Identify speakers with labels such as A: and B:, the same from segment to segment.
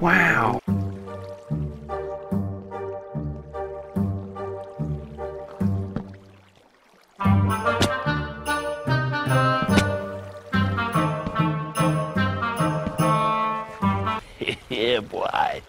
A: Wow. yeah, boy.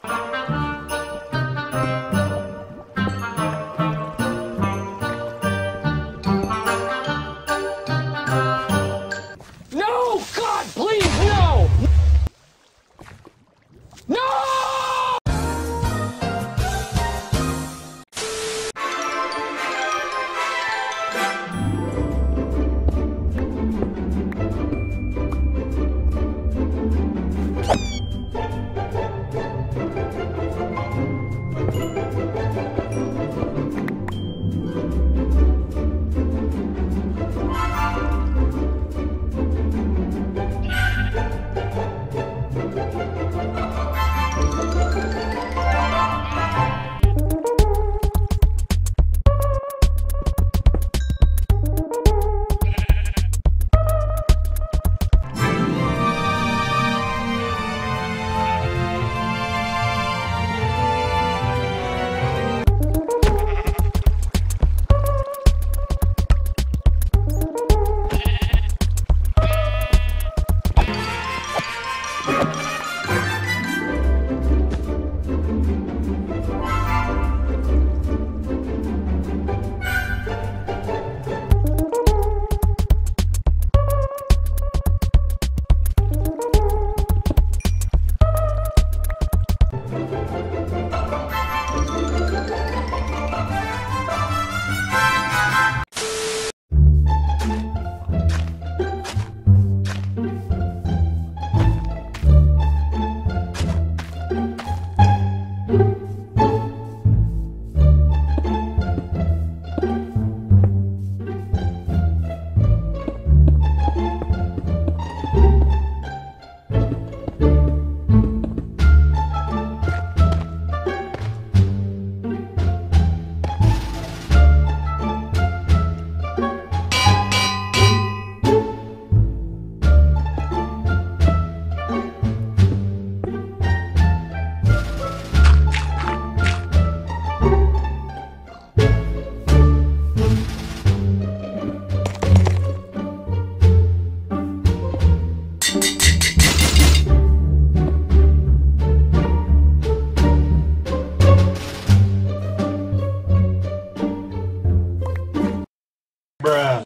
B: Bruh.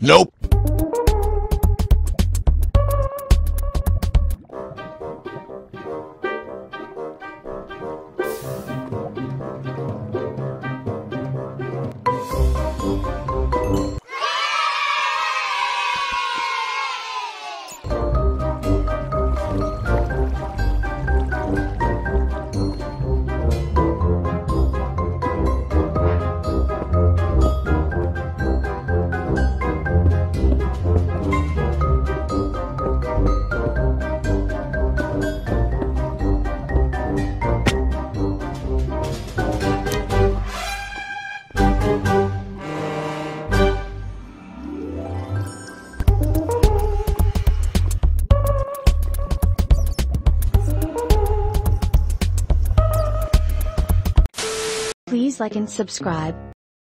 A: Nope.
B: Like and subscribe.